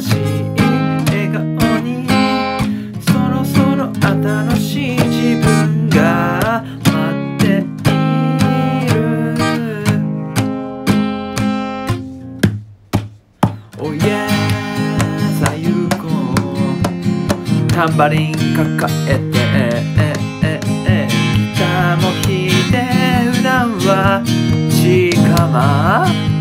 しい笑顔にそろそろ新しい自分が待っている Oh yeah さゆこタンバリン抱えてギターも弾いて普段はちかま